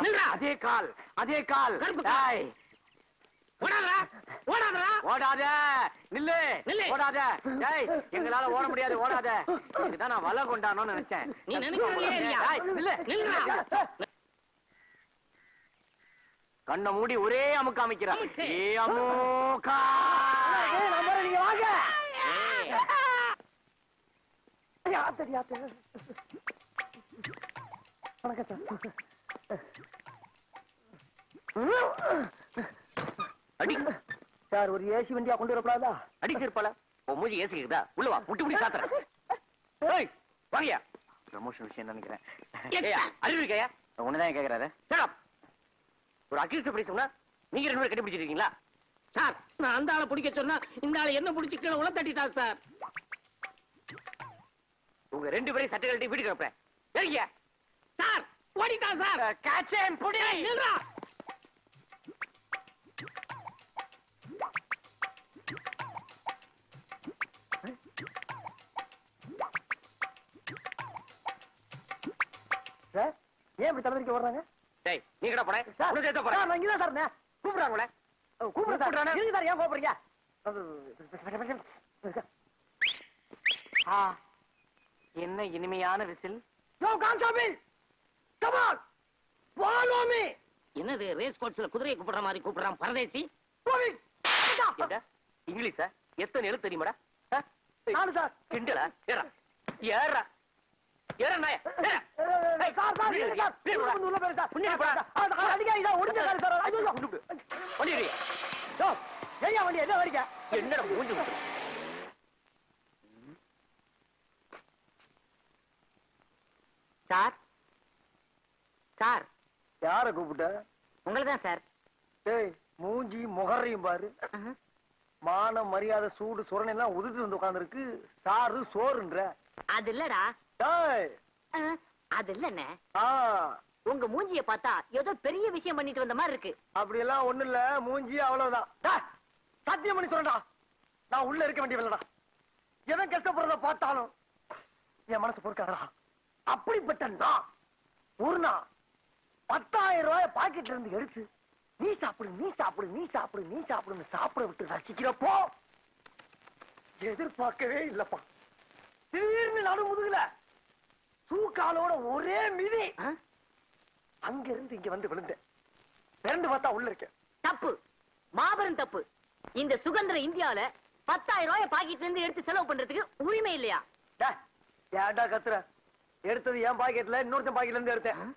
அதே கால் அதே கால். ஓடாதடா ஓடாதடா. ஓடாத. நில்லு. நில்லு. ஓடாத. டேய் எங்களால ஓட முடியாது ஓடாத. இதுதான் நான் வலை கொண்டானோன்னு நினைச்சேன். நீ நினைக்கிறதே இல்லையா? டேய், நில்லு. நில்லுடா. கண்ணை மூடி ஒரே அமுக்கு அமைக்கிறா. அமுக்கு. ஏ அமுக்கா. நீங்க வாங்க. ஏய். ஆத்தடி ஆத்த வணக்கம் சார். அடி. சார் ஒரு ஏசி வண்டியா கொண்டு வரக்கூடாதா? அடி சிறுப்பால உன் மூஞ்சி ஏசி கேக்குதா? உள்ள வா முட்டி முட்டி சாத்துறேன். ஏய் வாங்கயா ப்ரமோஷன் விஷயம் நினைக்கிறேன். அறிவு இருக்கையா? உன்னதான் கேக்குறாரு? சரி ஒரு அக்யூஸ்ட் படி சொன்னா நீங்க ரெண்டு பேரும் கட்டி பிடிச்சிருக்கீங்களா சார் நான் அந்த ஆளை பிடிக்க சொன்னா இந்த ஆளை என்ன பிடிச்சி கீழே உள்ள தட்டிட்டார் சார். உங்க ரெண்டு பேரையும் சட்டை கழட்டி வீட்டுக்கு வைப்பேன் சரிங்க சார் ஓடிட்டான் சார். காச்சேன் புடி. நில்றா. சார் ஏன் இப்படி தலைவரிக்க வர்றாங்க டேய் நீ கடா போட. சார் உனக்கு ஏத்த சார், போறேன் நான் இங்கதான் சார் இருந்தேன். கூப்பிடுறாங்களே கூப்பிடுறேன் சார் கூப்பிடுறானா? இருங்க சார். ஏன் கோபுறீங்க ஆ என்ன இனிமையான whistle. Yo constable come on follow me என்னது ரேஸ் கோர்ஸ்ல குதிரையை கூப்பிடுற மாதிரி கூப்பிடுறான் பரதேசி? இங்கிலீஷா? எத்தனை எழுத்து தெரியுமாடா? நாலு சார். கிண்டலா? ஏறா. ஏறா. ஏறா. நாய சார் சார் சார். உள்ள போயிரு சார். புரியுது, போடா. அடிக்காதீங்க சார். ஒடிஞ்ச call sir. ஐயோ கொண்டு விடு. வண்டி எடு. யோ ஏய்யா வண்டி என்ன வரீங்க என்னடா மூஞ்சி குத்துற? Sir sir. யார கூப்பிட்ட? உங்களை தான் சார். டேய் மூஞ்சி முகரையும் பாரு. மானம் மரியாதை சூடு சுரணை எல்லாம் உதிர்த்து வந்து உட்கார்ந்திருக்கு. சாரு சோறுன்ற. அது இல்லடா. அது இல்லண்ணே. உங்க மூஞ்சிய பார்த்தா ஏதோ பெரிய விஷயம் பண்ணிட்டு வந்த மாதிரி இருக்கு. அப்படி எல்லாம் ஒண்ணு இல்ல. மூஞ்சி அவ்வளவுதான். சத்தியம் பண்ணி சொல்றேன்டா. நான் உள்ள இருக்க வேண்டியவில்லடா எவன் கஷ்டப்படுறத பார்த்தாலும் என் மனசு பொறுக்காதடா. அப்படிப்பட்ட நான். ஒரு பத்தாயிரம் ரூபாய் பாக்கெட்ல இருந்து எடுத்து நீ சாப்பிடு நீ சாப்பிடு நீ சாப்பிடு நீ சாப்பிடுன்னு சாப்பிட விட்டு ரசிக்கிறப்போ எதிர்பார்க்கவே இல்லப்பா. திடீர்னு நடு முதுகுல சூக்காலோட ஒரே மிதி. அங்க இருந்து இங்க வந்து விழுந்தேன். பிறண்டு பார்த்தா உள்ள இருக்கேன். தப்பு. மாபெரும் தப்பு. இந்த சுதந்திர இந்தியால பத்தாயிரம் ரூபாய் பாக்கெட்ல இருந்து எடுத்து செலவு பண்றதுக்கு உரிமை இல்லையா? ஏன்டா கத்துற? எடுத்தது என் பாக்கெட்ல இன்னொருத்தன் பாக்கெட்ல இருந்து எடுத்தேன் அண்ணே.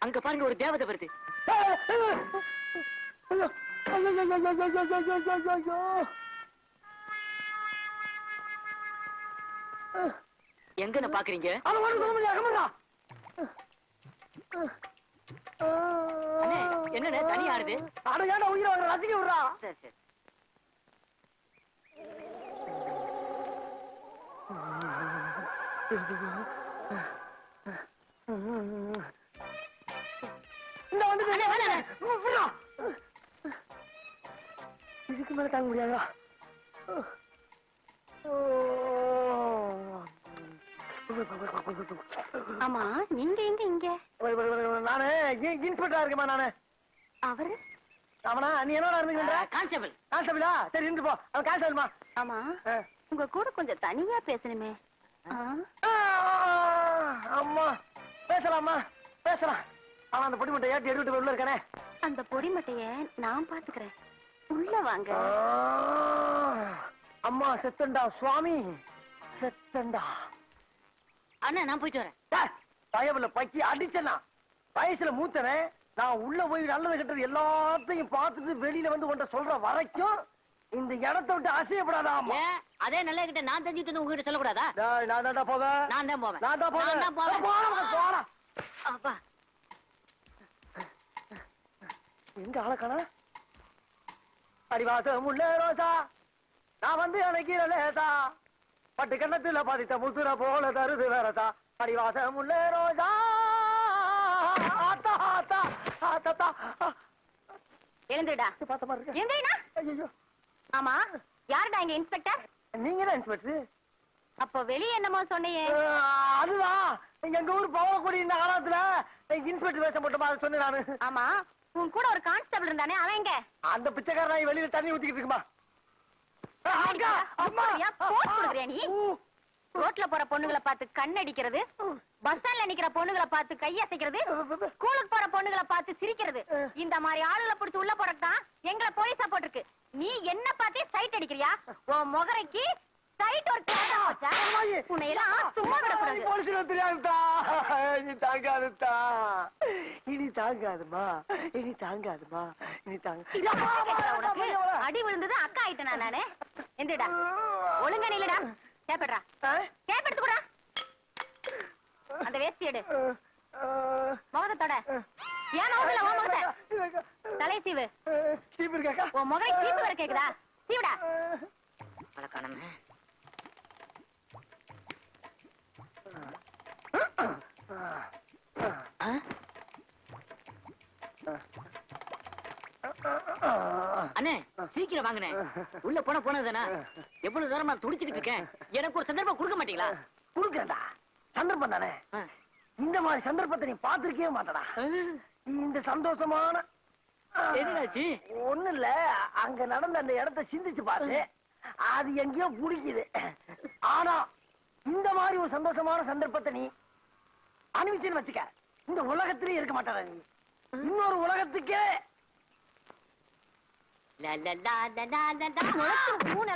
அங்க பாருங்க ஒரு தேவதை வருது. எங்க பாக்குறீங்க என்ன தனி ஆடுது அட ஏன்டா உயிரை வாங்க ரசிக்க விடுறா சரி சரி. இந்த வந்து இதுக்கு மேல தாங்க முடியாதா? ஆமா நீங்க எங்க இங்க? நானு இன்ஸ்பெக்டரா இருக்கேமா நானு. அவரு? அவனா நீ என்னடா இருந்துக்கின்ற கான்ஸ்டபிள் கான்ஸ்டபிளா சரி இருந்து போ. அவன் கான்ஸ்டபிள்மா ஆமா. உங்க கூட கொஞ்சம் தனியா பேசணுமே? அம்மா. பேசலாமா? பேசலாம். அவன் அந்த பொடி மட்டும் ஏற்றி எடுத்துட்டு உள்ள இருக்கானே? அந்த பொடி மட்டைய நான் பாத்துக்கிறேன். உள்ள வாங்க. அம்மா செத்தண்டா சுவாமி? செத்தண்டா. அண்ணா நான் போயிட்டு வரேன். பயவுல பக்கி அடிச்சனா வயசுல மூத்தவன் நான் உள்ள போய் நல்லது கெட்டது எல்லாத்தையும் பார்த்துட்டு வெளியில வந்து உன்ட்ட சொல்ற வரைக்கும் இந்த இடத்தை விட்டு அசையப்படாதா அதே நல்ல கிட்ட நான் தெரிஞ்சுட்டு உங்ககிட்ட சொல்லக்கூடாதா? நான் தான்டா போவேன் நான் தான் போவேன். நான் தான் போவேன் நான் தான் போவேன். போடா, போடா. அப்பா. எங்க ஆளக்கான அடிவாசம் உள்ள ரோசா. நான் வந்து அணைக்கிற லேசா பட்டு கண்ணத்துல பாதித்த முசுர போல தருது வேறதா. அடிவாசம் உள்ள ரோசா. ஆத்தா ஆத்தா ஆத்தா எழுந்துடா பார்த்த மாதிரி இருக்கு? எந்திரினா ஐயோ ஆமா யாருடா இங்க இன்ஸ்பெக்டர்? நீங்க தான் இன்ஸ்பெக்டர். அப்ப வெளிய என்னமோ சொன்னியே அதுதான் எங்க ஊர் பவளக்குடி இந்த காலத்துல இன்ஸ்பெக்டர் வேஷம் போட்டோமா? அதை சொன்னேன் நானு. ஆமா உன் கூட ஒரு கான்ஸ்டபிள் இருந்தானே அவன் எங்க? அந்த பிச்சைக்காரன் வெளியில தண்ணி ஊத்திக்கிட்டு இருக்குமா? அம்மா? போட்டு நீ? ரோட்ல போற பொண்ணுங்களை பார்த்து கண் அடிக்கிறது பஸ் ஸ்டாண்ட்ல நிக்கிற பொண்ணுங்களை பார்த்து கையசைக்கிறது ஸ்கூலுக்கு போற பொண்ணுங்களை பார்த்து சிரிக்கிறது. இந்த மாதிரி ஆளுகளை பிடிச்சு உள்ள போறதுதான் எங்களை போலீஸா போட்டிருக்கு. நீ என்ன பார்த்தே சைட் அடிக்கிறியா? உன் முகரைக்கு சைட் ஒரு வச்சா உன்னை எல்லாம் சும்மா விடக்கூடாது. போலீஸ்ல தெரியாதுதா இனி தாங்காதுதா இனி தாங்காதுமா. இனி தாங்காதுமா. இனி தாங்க? அடி விழுந்தது அக்கா ஆயிட்டேனா நானு? எந்திரடா. ஒழுங்கா நில்லுடா. கேப்படுறா கேப் எடுத்து கூடா அந்த வேஷ்டி எடு. முகத்தோட ஏன் முகத்துல உன் முகத்தை தலை சீவு சீப்பு இருக்காக்கா உன் முகை சீப்பு வர கேக்குதா? சீவுடா. வழக்கானமே அண்ணே சீக்கிரம் வாங்கண்ணே. உள்ள போன போனதுதானா? எவ்வளவு நேரமா துடிச்சுக்கிட்டு இருக்கேன். எனக்கு ஒரு சந்தர்ப்பம் கொடுக்க மாட்டீங்களா? குடுக்கறேன்டா. சந்தர்ப்பம் தானே. இந்த மாதிரி சந்தர்ப்பத்தை நீ பாத்திருக்கவே மாட்டடா. இந்த சந்தோஷமான என்னாச்சு? ஒண்ணு இல்ல அங்க நடந்த அந்த இடத்தை சிந்திச்சு பாரு. அது எங்கேயோ புடிக்குது. ஆனா இந்த மாதிரி ஒரு சந்தோஷமான சந்தர்ப்பத்தை நீ அனுபவிச்சுன்னு வச்சுக்க. இந்த உலகத்திலே இருக்க மாட்டாடா நீ. இன்னொரு உலகத்துக்கே. மூணு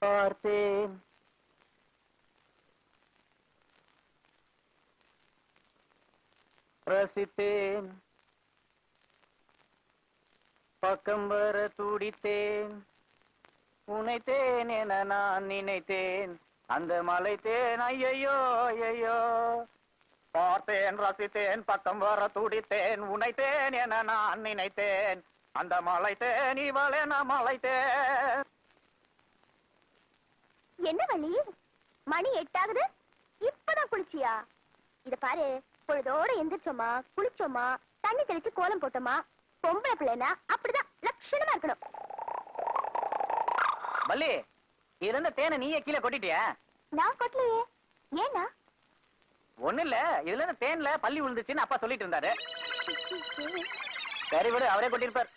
Corte. விழும். பக்கம் வர துடித்தேன். உனைத்தேன் என நான் நினைத்தேன். அந்த மலைத்தேன் ஐயையோ ஐயையோ. பார்த்தேன் ரசித்தேன் பக்கம் வர துடித்தேன். உனைத்தேன் என நான் நினைத்தேன். அந்த மலைத்தேன் இவளென மலைத்தேன். என்ன வழி மணி எட்டாகுது. இப்பதான் குளிச்சியா? இத பாரு. பொழுதோட எந்திரிச்சோமா குளிச்சோமா தண்ணி தெளிச்சு கோலம் போட்டோமா பொம்பளை பிள்ளைனா அப்படிதான் லட்சணமா இருக்கணும். இதுல இருந்த தேனை நீயே கீழே கொட்டிட்டியா? நான் கொட்டலையே. ஏன்னா? ஒண்ணு இல்ல இதுல இருந்து தேன்ல பள்ளி விழுந்துச்சுன்னு அப்பா சொல்லிட்டு இருந்தாரு. சரி விடு அவரே கொட்டிருப்பார்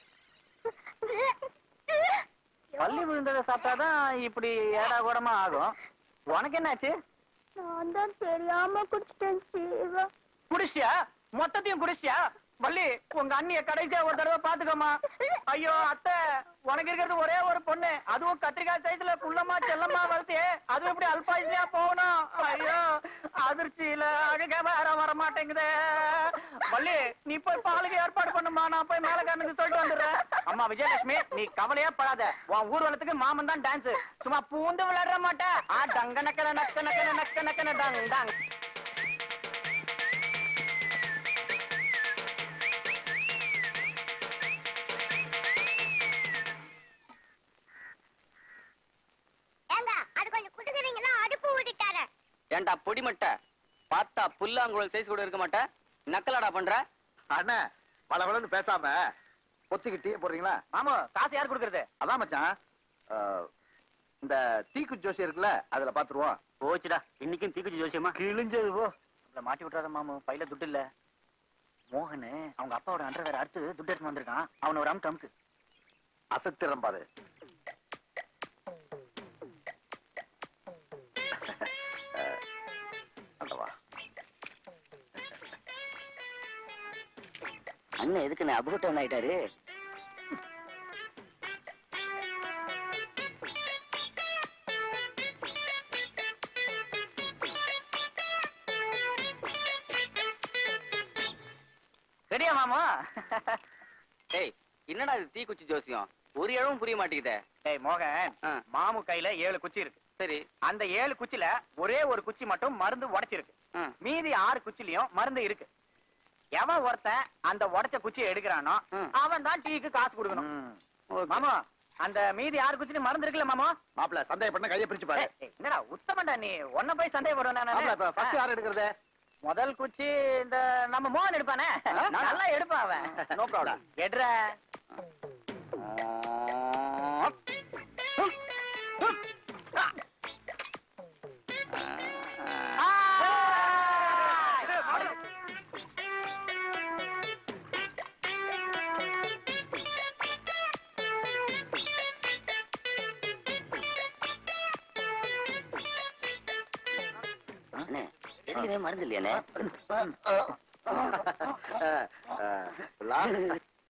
பள்ளி விழுந்ததை சாப்பிட்டாதான் இப்படி ஏடா கூடமா ஆகும். உனக்கு என்னாச்சு? நான் தான் தெரியாம குடிச்சிட்டேன் சிவா குடிச்சியா மொத்தத்தையும் குடிச்சியா வள்ளி உங்க அண்ணிய கடைசியா ஒரு தடவை பாத்துக்கோமா ஐயோ அத்தை உனக்கு இருக்கிறது ஒரே ஒரு பொண்ணு. அதுவும் கத்திரிக்காய் சைஸ்ல புள்ளமா செல்லமா வளர்த்து. அதுவும் இப்படி அல்பாயிசியா போகணும். ஐயோ அதிர்ச்சியில அழுக வேற வர மாட்டேங்குது வள்ளி நீ போய் பாலுக்கு ஏற்பாடு பண்ணுமா நான் போய் மேல கண்ணுக்கு சொல்லிட்டு வந்துடுறேன். அம்மா விஜயலட்சுமி நீ கவலையே படாத. உன் ஊர்வலத்துக்கு மாமன் தான் டான்ஸ் சும்மா பூந்து விளையாட மாட்டேன் ஆ டங்க நக்கன நக்க நக்கன நக்க நக்கன டங் டங் ஏன்டா பொடிமட்ட? பார்த்தா புல்லாங்குழல் சைஸ் கூட இருக்க மாட்ட. நக்கலாடா பண்ற? அண்ணா பல பலன்னு பேசாம பொத்திக்கிட்டே போடுறீங்களா? மாமு காசு யார் கொடுக்கறது? அதான் மச்சான். இந்த தீக்கு ஜோசி இருக்குல்ல அதுல பாத்துருவோம். போச்சுடா. இன்னைக்கும் தீக்குச்சி ஜோசியமா? கிழிஞ்சது போ. இல்ல மாட்டி விட்டுறாத மாமு. பையில துட்டு இல்ல. மோகன் அவங்க அப்பாவோட அண்டர் வேற அடுத்து துட்டு எடுத்து வந்திருக்கான். அவன ஒரு அமுக்கு அமுக்கு. அசத்திரம் பாரு. அண்ணன் எதுக்கு நான் அபகட்டம் ஆயிட்டாரு? ரெடியா மாமா? டேய் என்னடா இது தீக்குச்சி ஜோசியம்? ஒரு இழவும் புரிய மாட்டேங்குதே. டேய் மோகன். மாமு கையில ஏழு குச்சி இருக்கு. சரி. அந்த ஏழு குச்சில ஒரே ஒரு குச்சி மட்டும் மருந்து உடைச்சிருக்கு. மீதி ஆறு குச்சிலயும் மருந்து இருக்கு. எவன் ஒருத்தன் அந்த உடைச்ச குச்சியை எடுக்கிறானோ. அவன் தான் டீக்கு காசு கொடுக்கணும். மாமா அந்த மீதி ஆறு குச்சிலயும் மருந்து இருக்குல்ல மாமா? மாப்பிள சந்தேகப்பட்ட கையை பிரிச்சு பாரு. என்னடா உத்தமண்டா நீ? ஒன்ன போய் சந்தேகப்படுவேன் ஃபர்ஸ்ட். யார் எடுக்கிறது? முதல் குச்சி இந்த நம்ம மோகன் எடுப்பானே? நல்லா எடுப்பான் அவன். நோ ப்ராப்ளம் எடுற. அண்ணே மருந்து இல்லையானே